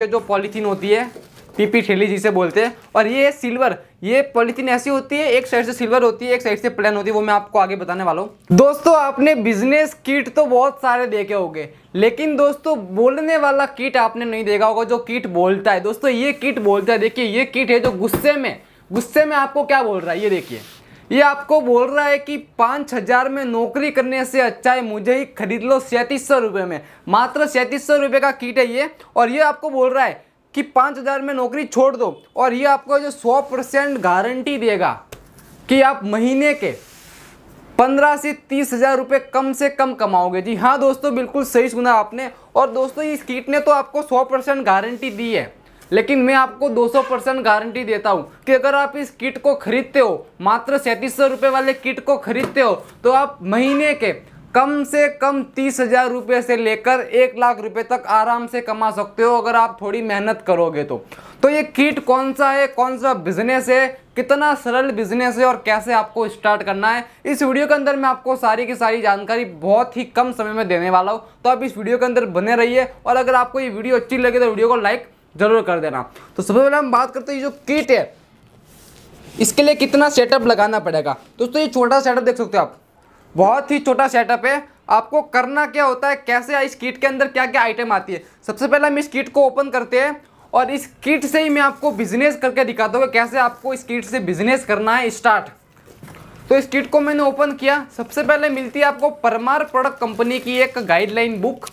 जो पॉलीथीन होती है, पीपी थैली जिसे बोलते हैं, और ये सिल्वर, ये पॉलीथीन ऐसी होती है, एक साइड से सिल्वर होती है, एक साइड से प्लेन होती है, वो मैं आपको आगे बताने वाला हूँ। दोस्तों, आपने बिज़नेस किट तो बहुत सारे देखे होंगे, लेकिन दोस्तों, बोलने वाला किट आपने नहीं देखा होगा, जो किट बोलता है। दोस्तों, ये किट बोलता है, देखिए, ये किट है जो गुस्से में गुस्से में आपको क्या बोल रहा है, ये देखिए। ये आपको बोल रहा है कि पाँच हज़ार में नौकरी करने से अच्छा है, मुझे ही खरीद लो सैंतीस सौ रुपये में। मात्र सैंतीस सौ रुपये का किट है ये, और ये आपको बोल रहा है कि पाँच हज़ार में नौकरी छोड़ दो, और ये आपको जो सौ परसेंट गारंटी देगा कि आप महीने के पंद्रह से तीस हज़ार रुपये कम से कम कमाओगे। जी हाँ दोस्तों, बिल्कुल सही सुना आपने, और दोस्तों, इस किट ने तो आपको सौ परसेंट गारंटी दी है। लेकिन मैं आपको 200 परसेंट गारंटी देता हूँ कि अगर आप इस किट को खरीदते हो, मात्र सैंतीस सौ रुपये वाले किट को खरीदते हो तो आप महीने के कम से कम तीस हज़ार रुपये से लेकर एक लाख रुपए तक आराम से कमा सकते हो अगर आप थोड़ी मेहनत करोगे तो। तो ये किट कौन सा है, कौन सा बिज़नेस है, कितना सरल बिज़नेस है और कैसे आपको स्टार्ट करना है, इस वीडियो के अंदर मैं आपको सारी की सारी जानकारी बहुत ही कम समय में देने वाला हूँ। तो आप इस वीडियो के अंदर बने रहिए और अगर आपको ये वीडियो अच्छी लगे तो वीडियो को लाइक ज़रूर कर देना। तो सबसे पहले हम बात करते हैं जो किट है, इसके लिए कितना सेटअप लगाना पड़ेगा। दोस्तों, ये छोटा सेटअप देख सकते हो आप। बहुत ही छोटा सेटअप है। आपको करना क्या होता है, कैसे इस किट के अंदर क्या क्या आइटम आती है। सबसे पहले हम इस किट को ओपन करते हैं और इस किट से ही मैं आपको बिज़नेस करके दिखाता हूँ कैसे आपको इस किट से बिज़नेस करना है स्टार्ट तो इस किट को मैंने ओपन किया। सबसे पहले मिलती है आपको परमार प्रोडक्ट कंपनी की एक गाइडलाइन बुक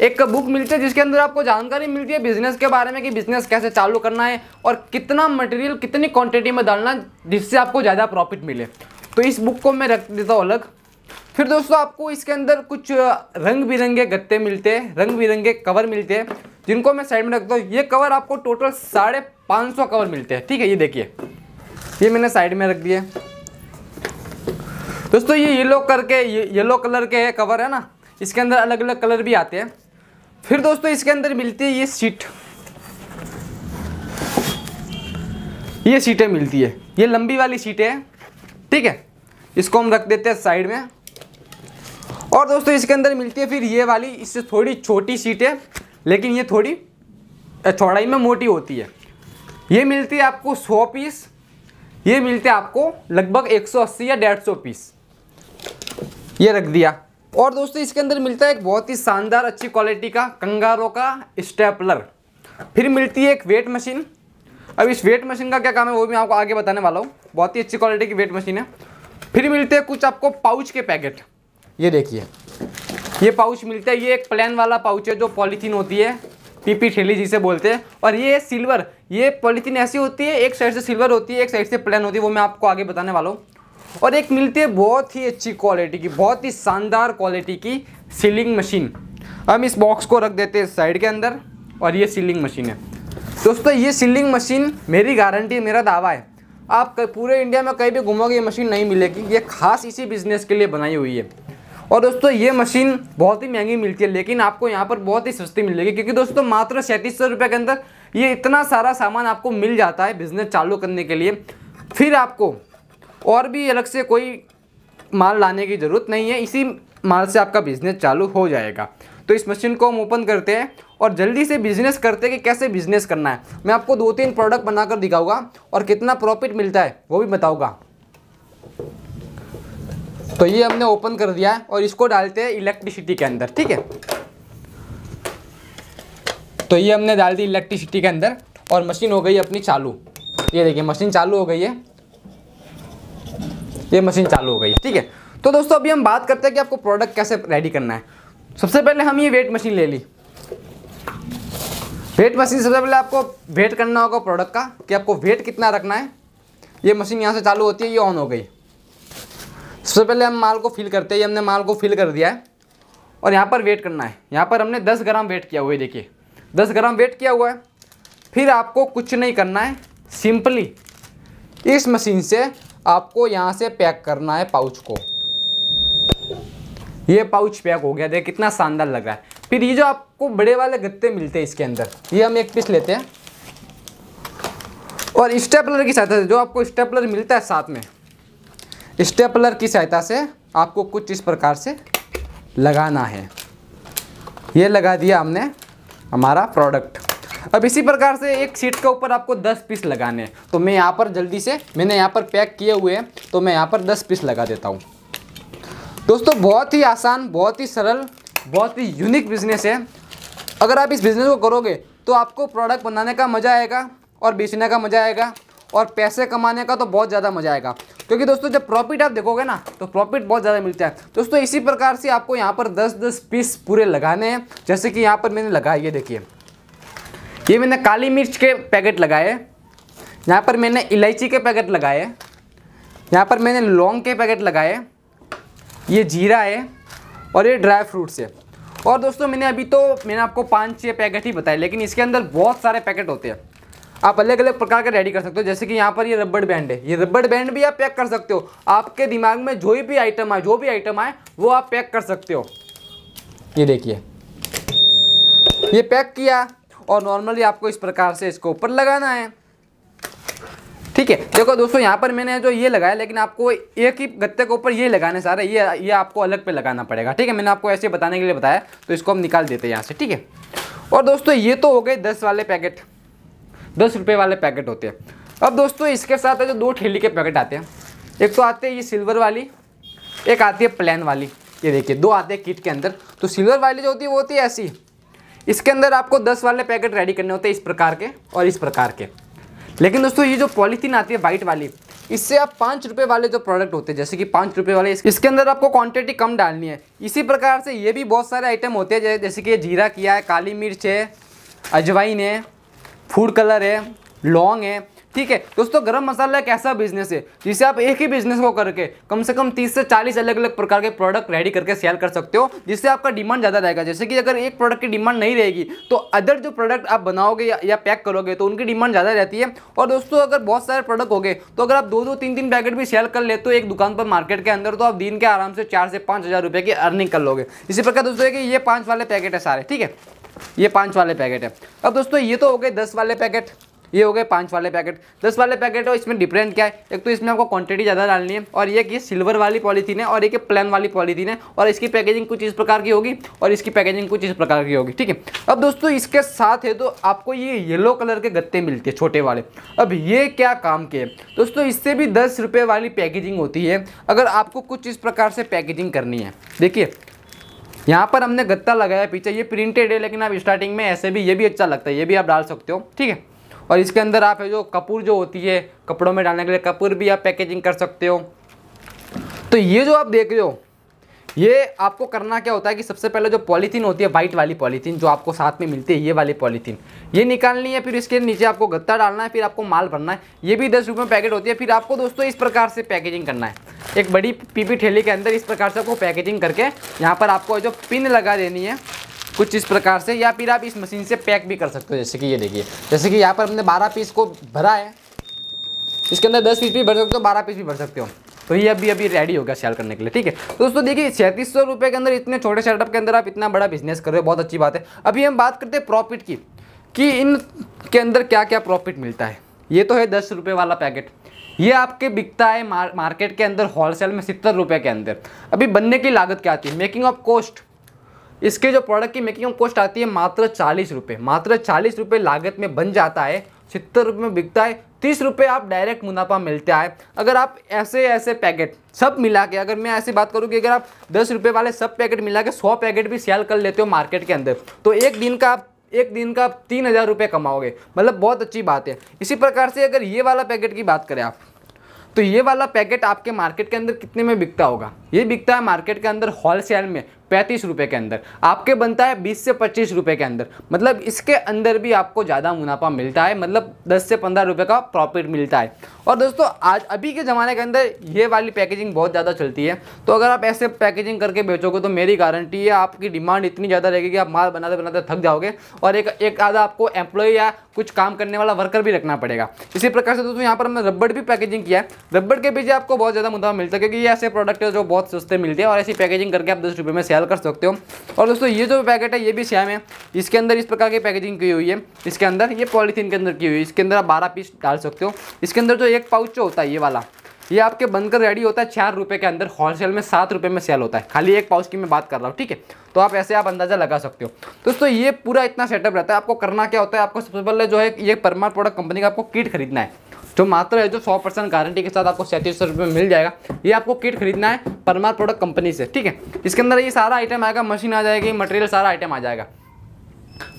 एक बुक मिलती है जिसके अंदर आपको जानकारी मिलती है बिज़नेस के बारे में कि बिज़नेस कैसे चालू करना है और कितना मटेरियल कितनी क्वांटिटी में डालना जिससे आपको ज़्यादा प्रॉफिट मिले। तो इस बुक को मैं रख देता हूँ अलग। फिर दोस्तों, आपको इसके अंदर कुछ रंग बिरंगे गत्ते मिलते हैं रंग बिरंगे कवर मिलते हैं, जिनको मैं साइड में रखता हूँ। ये कवर आपको टोटल साढ़े पाँच सौ कवर मिलते हैं। ठीक है, ये देखिए। ये मैंने साइड में रख दिए। दोस्तों, ये येलो करके, ये येलो कलर के कवर है ना? इसके अंदर अलग अलग कलर भी आते हैं। फिर दोस्तों इसके अंदर मिलती है ये सीट। ये सीटें मिलती है। ये लंबी वाली सीटें हैं। ठीक है? इसको हम रख देते हैं साइड में। और दोस्तों इसके अंदर मिलती है फिर ये वाली, इससे थोड़ी छोटी सीटें, लेकिन ये थोड़ी चौड़ाई में मोटी होती है। ये मिलती है आपको 100 पीस। ये मिलते हैं आपको लगभग 180 या 150 पीस। ये रख दिया। और दोस्तों, इसके अंदर मिलता है एक बहुत ही शानदार, अच्छी क्वालिटी का कंगारो का स्टेपलर फिर मिलती है एक वेट मशीन अब इस वेट मशीन का क्या काम है, वो भी मैं आपको आगे बताने वाला हूँ। बहुत ही अच्छी क्वालिटी की वेट मशीन है। फिर मिलते हैं कुछ आपको पाउच के पैकेट ये देखिए। ये पाउच मिलता है, ये एक प्लान वाला पाउच है जो पॉलीथीन होती है पीपी ठेली जिसे बोलते हैं। और ये सिल्वर ये पॉलीथीन ऐसी होती है, एक साइड से सिल्वर होती है, एक साइड से प्लान होती है, वो मैं आपको आगे बताने वाला हूँ। और एक मिलती है बहुत ही अच्छी क्वालिटी की, बहुत ही शानदार क्वालिटी की सीलिंग मशीन हम इस बॉक्स को रख देते हैं साइड के अंदर और ये सीलिंग मशीन है। दोस्तों, ये सीलिंग मशीन मेरी गारंटी मेरा दावा है। आप पूरे इंडिया में कहीं भी घूमोगे, ये मशीन नहीं मिलेगी। ये खास इसी बिज़नेस के लिए बनाई हुई है। और दोस्तों, ये मशीन बहुत ही महँगी मिलती है, लेकिन आपको यहाँ पर बहुत ही सस्ती मिलेगी, क्योंकि दोस्तों, मात्र सैंतीस सौ रुपये के अंदर ये इतना सारा सामान आपको मिल जाता है बिज़नेस चालू करने के लिए। फिर आपको और भी अलग से कोई माल लाने की ज़रूरत नहीं है, इसी माल से आपका बिज़नेस चालू हो जाएगा। तो इस मशीन को हम ओपन करते हैं और जल्दी से बिज़नेस करते हैं कि कैसे बिज़नेस करना है। मैं आपको दो तीन प्रोडक्ट बनाकर दिखाऊँगा और कितना प्रॉफिट मिलता है, वो भी बताऊँगा। तो ये हमने ओपन कर दिया है और इसको डालते हैं इलेक्ट्रिसिटी के अंदर, ठीक है? तो ये हमने डाल दी इलेक्ट्रिसिटी के अंदर और मशीन हो गई अपनी चालू। ये देखिए मशीन चालू हो गई है। ये मशीन चालू हो गई ठीक है? तो दोस्तों, अभी हम बात करते हैं कि आपको प्रोडक्ट कैसे रेडी करना है। सबसे पहले हम ये वेट मशीन ले ली। वेट मशीन सबसे पहले आपको वेट करना होगा प्रोडक्ट का, कि आपको वेट कितना रखना है। ये मशीन यहाँ से चालू होती है, ये ऑन हो गई। सबसे पहले हम माल को फिल करते हैं, ये हमने माल को फिल कर दिया है। और यहाँ पर वेट करना है। यहाँ पर हमने 10 ग्राम वेट किया हुआ है, देखिए। 10 ग्राम वेट किया हुआ है। फिर आपको कुछ नहीं करना है। सिंपली इस मशीन से आपको यहाँ से पैक करना है पाउच को। ये पाउच पैक हो गया, देख कितना शानदार लग रहा है। फिर ये जो आपको बड़े वाले गत्ते मिलते हैं इसके अंदर, ये हम एक पीस लेते हैं। और स्टेपलर की सहायता से, जो आपको स्टेपलर मिलता है साथ में, स्टेपलर की सहायता से आपको कुछ इस प्रकार से लगाना है। ये लगा दिया हमने हमारा प्रोडक्ट। अब इसी प्रकार से एक सीट के ऊपर आपको 10 पीस लगाने हैं। तो मैं यहाँ पर जल्दी से, मैंने यहाँ पर पैक किए हुए हैं तो मैं यहाँ पर 10 पीस लगा देता हूँ। दोस्तों, बहुत ही आसान, बहुत ही सरल, बहुत ही यूनिक बिज़नेस है। अगर आप इस बिज़नेस को करोगे तो आपको प्रोडक्ट बनाने का मज़ा आएगा, और बेचने का मज़ा आएगा, और पैसे कमाने का तो बहुत ज़्यादा मज़ा आएगा। क्योंकि दोस्तों, जब प्रॉफिट आप देखोगे ना तो प्रॉफिट बहुत ज़्यादा मिलता है। दोस्तों, इसी प्रकार से आपको यहाँ पर 10-10 पीस पूरे लगाने हैं। जैसे कि यहाँ पर मैंने लगाए ये देखिए। ये मैंने काली मिर्च के पैकेट लगाए, यहाँ पर मैंने इलायची के पैकेट लगाए, यहाँ पर मैंने लौंग के पैकेट लगाए, ये जीरा है और ये ड्राई फ्रूट्स है। और दोस्तों, मैंने अभी तो मैंने आपको पाँच छः पैकेट ही बताए, लेकिन इसके अंदर बहुत सारे पैकेट होते हैं। आप अलग अलग प्रकार के रेडी कर सकते हो, जैसे कि यहाँ पर ये रबड़ बैंड है। ये रबड़ बैंड भी आप पैक कर सकते हो। आपके दिमाग में जो भी आइटम आए, जो भी आइटम आए, वो आप पैक कर सकते हो। ये देखिए। ये पैक किया। और नॉर्मली आपको इस प्रकार से इसको ऊपर लगाना है। ठीक है? देखो दोस्तों, यहाँ पर मैंने जो ये लगाया, लेकिन आपको एक ही गत्ते के ऊपर ये लगाने सारे ये ये आपको अलग पे लगाना पड़ेगा। ठीक है? मैंने आपको ऐसे बताने के लिए बताया तो इसको हम निकाल देते हैं यहाँ से, ठीक है? और दोस्तों, ये तो हो गए दस वाले पैकेट। दस रुपये वाले पैकेट होते हैं। अब दोस्तों, इसके साथ है जो दो ठेली के पैकेट आते हैं। एक तो आते हैं ये सिल्वर वाली, एक आती है प्लान वाली। ये देखिए, दो आते हैं किट के अंदर। तो सिल्वर वाली जो होती है, वो होती है ऐसी। इसके अंदर आपको दस वाले पैकेट रेडी करने होते हैं इस प्रकार के और इस प्रकार के। लेकिन दोस्तों, ये जो पॉलीथीन आती है वाइट वाली, इससे आप पाँच रुपये वाले जो प्रोडक्ट होते हैं, जैसे कि पाँच रुपये वाले इसके अंदर आपको क्वांटिटी कम डालनी है। इसी प्रकार से ये भी बहुत सारे आइटम होते हैं जैसे कि जीरा किया है, काली मिर्च है, अजवाइन है फ़ूड कलर है, लौंग है ठीक है? दोस्तों गरम मसाला एक ऐसा बिज़नेस है जिसे आप एक ही बिज़नेस को करके कम से कम 30 से 40 अलग अलग प्रकार के प्रोडक्ट रेडी करके सेल कर सकते हो जिससे आपका डिमांड ज़्यादा रहेगा। जैसे कि अगर एक प्रोडक्ट की डिमांड नहीं रहेगी तो अदर जो प्रोडक्ट आप बनाओगे या, या पैक करोगे तो उनकी डिमांड ज़्यादा रहती है। और दोस्तों अगर बहुत सारे प्रोडक्ट हो गए तो अगर आप दो दो तीन तीन पैकेट भी सेल कर लेते हो एक दुकान पर मार्केट के अंदर तो आप दिन के आराम से चार से पाँच हज़ार रुपये की अर्निंग कर लोगे। इसी प्रकार दोस्तों कि ये पाँच वाले पैकेट है सारे ठीक है? ये पाँच वाले पैकेट है। अब दोस्तों ये तो हो गए दस वाले पैकेट ये हो गए पाँच वाले पैकेट। दस वाले पैकेट और इसमें डिफरेंट क्या है? एक तो इसमें आपको क्वांटिटी ज़्यादा डालनी है, और ये कि सिल्वर वाली पॉलीथीन है, और एक प्लान वाली पॉलीथीन है, और इसकी पैकेजिंग कुछ इस प्रकार की होगी, और इसकी पैकेजिंग कुछ इस प्रकार की होगी, ठीक है? अब दोस्तों, इसके साथ है तो आपको ये येलो कलर के गत्ते मिलते हैं, छोटे वाले। अब ये क्या काम के दोस्तों, इससे भी दस रुपये वाली पैकेजिंग होती है, अगर आपको कुछ इस प्रकार से पैकेजिंग करनी है। देखिए, यहाँ पर हमने गत्ता लगाया पीछे, ये प्रिंटेड है, लेकिन आप स्टार्टिंग में ऐसे भी, ये भी अच्छा लगता है, ये भी आप डाल सकते हो, ठीक है? और इसके अंदर आप है जो कपूर जो होती है कपड़ों में डालने के लिए, कपूर भी आप पैकेजिंग कर सकते हो। तो ये जो आप देख रहे हो, ये आपको करना क्या होता है कि सबसे पहले जो पॉलीथीन होती है वाइट वाली पॉलीथीन, जो आपको साथ में मिलती है, ये वाली पॉलीथीन। ये निकालनी है, फिर इसके नीचे आपको गत्ता डालना है, फिर आपको माल भरना है। ये भी दस रुपये में पैकेट होती है। फिर आपको दोस्तों इस प्रकार से पैकेजिंग करना है। एक बड़ी पीपी ठेली के अंदर इस प्रकार से आपको पैकेजिंग करके यहाँ पर आपको जो पिन लगा देनी है कुछ इस प्रकार से या फिर आप इस मशीन से पैक भी कर सकते हो जैसे कि ये देखिए। जैसे कि यहाँ पर हमने बारह पीस को भरा है। इसके अंदर दस पीस भी भर सकते हो बारह पीस भी भर सकते हो। तो ये अभी अभी रेडी हो गया सेल करने के लिए ठीक है? दोस्तों देखिए सैंतीस सौ रुपये के अंदर इतने छोटे सेटअप के अंदर आप इतना बड़ा बिज़नेस कर रहे हो बहुत अच्छी बात है। अभी हम बात करते हैं प्रॉफिट की कि इन के अंदर क्या क्या प्रॉफिट मिलता है। ये तो है दस रुपये वाला पैकेट ये आपके बिकता है मार, मार्केट के अंदर होलसेल में सत्तर रुपये के अंदर। अभी बनने की लागत क्या आती है? मेकिंग ऑफ़ कॉस्ट इसके जो प्रोडक्ट की मेकिंग कॉस्ट आती है मात्र चालीस रुपये मात्र चालीस रुपये लागत में बन जाता है सत्तर रुपये में बिकता है, तीस रुपये आप डायरेक्ट मुनाफा मिलता है। अगर आप ऐसे ऐसे पैकेट सब मिला के, अगर मैं ऐसी बात करूँ कि अगर आप दस रुपये वाले सब पैकेट मिला के सौ पैकेट भी सेल कर लेते हो मार्केट के अंदर तो एक दिन का आप, एक दिन का आप तीन हज़ार रुपये कमाओगे। मतलब बहुत अच्छी बात है। इसी प्रकार से अगर ये वाला पैकेट की बात करें आप तो ये वाला पैकेट आपके मार्केट के अंदर कितने में बिकता होगा? ये बिकता है मार्केट के अंदर होलसेल में। पैंतीस रुपये के अंदर। आपके बनता है बीस से पच्चीस रुपये के अंदर। मतलब इसके अंदर भी आपको ज़्यादा मुनाफा मिलता है मतलब दस से पंद्रह रुपये का प्रॉफिट मिलता है। और दोस्तों, आज अभी के ज़माने के अंदर ये वाली पैकेजिंग बहुत ज़्यादा चलती है। तो अगर आप ऐसे पैकेजिंग करके बेचोगे तो मेरी गारंटी है, आपकी डिमांड इतनी ज़्यादा रहेगी कि आप माल बनाते बनाते थक जाओगे। और एक एक आधा आपको एम्प्लॉय या कुछ काम करने वाला वर्कर भी रखना पड़ेगा। इसी प्रकार से दोस्तों, यहाँ पर हमने रबड़ भी पैकेजिंग किया है। रबड़ के पीछे आपको बहुत ज़्यादा मुनाफा मिलता है, क्योंकि ये ऐसे प्रोडक्ट है जो बहुत सस्ते मिलते हैं। और ऐसी पैकेजिंग करके आप दस रुपये में सेल कर सकते हो। और दोस्तों, ये जो पैकेट है, ये भी सेम है। इसके अंदर इस प्रकार की पैकेजिंग की हुई है। इसके अंदर, ये पॉलीथीन के अंदर की हुई है। इसके अंदर आप बारह पीस डाल सकते हो। इसके अंदर जो एक पाउच जो होता है, ये वाला, ये आपके बनकर रेडी होता है चार रुपये के अंदर। होलसेल में सात रुपये में सेल होता है। खाली एक पाउच की मैं बात कर रहा हूँ, ठीक है? तो आप ऐसे आप अंदाज़ा लगा सकते हो। दोस्तों, ये पूरा इतना सेटअप रहता है। आपको करना क्या होता है? आपको सबसे पहले जो है, ये परमार प्रोडक्ट कंपनी का आपको किट खरीदना है। जो मात्र है, जो सौ परसेंट गारंटी के साथ आपको सैंतीस सौ रुपये में मिल जाएगा। ये आपको किट खरीदना है परमार प्रोडक्ट कंपनी से, ठीक है? इसके अंदर ये सारा आइटम आएगा मशीन आ जाएगी मटेरियल सारा आइटम आ जाएगा।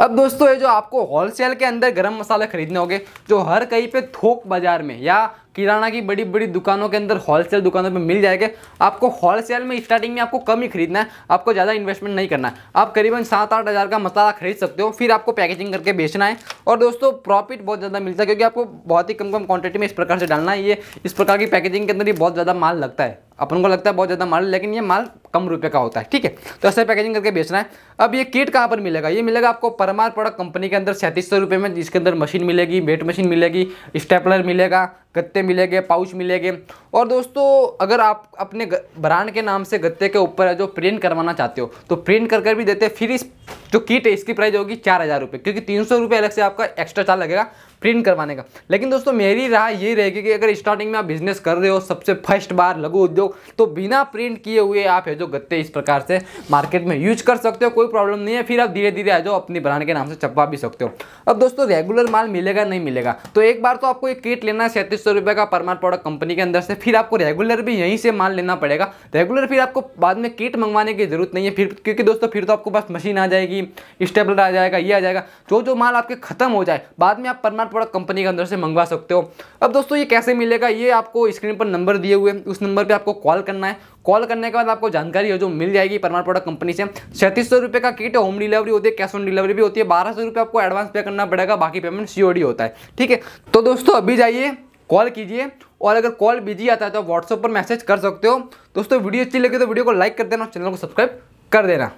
अब दोस्तों, ये जो आपको होलसेल के अंदर गरम मसाले खरीदने होंगे, जो हर कहीं पे थोक बाज़ार में या किराना की बड़ी बड़ी दुकानों के अंदर होलसेल दुकानों पे मिल जाएँगे, आपको होलसेल में स्टार्टिंग में आपको कम ही खरीदना है, आपको ज़्यादा इन्वेस्टमेंट नहीं करना है। आप करीबन सात आठ हज़ार का मसाला खरीद सकते हो, फिर आपको पैकेजिंग करके बेचना है। और दोस्तों प्रॉफिट बहुत ज़्यादा मिलता है, क्योंकि आपको बहुत ही कम कम क्वांटिटी में इस प्रकार से डालना है, ये इस प्रकार की पैकेजिंग के अंदर ही बहुत ज़्यादा माल लगता है। अपन को लगता है बहुत ज़्यादा माल, लेकिन ये माल कम रुपए का होता है, ठीक है? तो ऐसे पैकेजिंग करके बेचना है। अब ये किट कहाँ पर मिलेगा? ये मिलेगा आपको परमार प्रोडक्ट कंपनी के अंदर सैंतीस सौ रुपये में, जिसके अंदर मशीन मिलेगी वेट मशीन मिलेगी स्टेपलर मिलेगा, गत्ते मिलेंगे पाउच मिलेंगे। और दोस्तों, अगर आप अपने ब्रांड के नाम से गत्ते के ऊपर जो प्रिंट करवाना चाहते हो तो प्रिंट कर कर भी देते फिर इस, जो किट है, इसकी प्राइस होगी चार हज़ार रुपये क्योंकि तीन सौ रुपये अलग से आपका एक्स्ट्रा चार्ज लगेगा। प्रिंट करवाने का। लेकिन दोस्तों, मेरी राय ये रहेगी कि अगर स्टार्टिंग में आप बिज़नेस कर रहे हो, सबसे फ़र्स्ट बार लघु उद्योग तो बिना प्रिंट किए हुए आप है जो गत्ते इस प्रकार से मार्केट में यूज़ कर सकते हो, कोई प्रॉब्लम नहीं है। फिर आप धीरे धीरे आ जाओ, अपनी ब्रांड के नाम से चपवा भी सकते हो। अब दोस्तों रेगुलर माल मिलेगा, नहीं मिलेगा? तो एक बार तो आपको एक किट लेना है, सैंतीस सौ रुपये का परमार प्रोडक्ट कंपनी के अंदर से। फिर आपको रेगुलर भी यहीं से माल लेना पड़ेगा। रेगुलर फिर आपको बाद में किट मंगवाने की ज़रूरत नहीं है। फिर, क्योंकि दोस्तों, फिर तो आपको बस मशीन आ जाएगी स्टेबलर आ जाएगा, ये आ जाएगा। जो जो माल आपके खत्म हो जाए, बाद में आप परमार प्रोडक्ट कंपनी के अंदर से मंगवा सकते हो। अब दोस्तों, ये कैसे मिलेगा? ये आपको स्क्रीन पर नंबर दिए हुए उस नंबर पर आपको कॉल करना है। कॉल करने के बाद आपको जानकारी हो जो मिल जाएगी परमार प्रोडक्ट कंपनी से। सैंतीस सौ रुपये का किट होम डिलीवरी होती है कैश ऑन डिलीवरी भी होती है। बारह सौ रुपये आपको एडवांस पे करना पड़ेगा, बाकी पेमेंट सीओडी होता है। ठीक है? तो दोस्तों, अभी जाइए, कॉल कीजिए और अगर कॉल बिज़ी आता है तो व्हाट्सएप पर मैसेज कर सकते हो। दोस्तों, वीडियो अच्छी लगे तो वीडियो को लाइक कर देना और चैनल को सब्सक्राइब कर देना।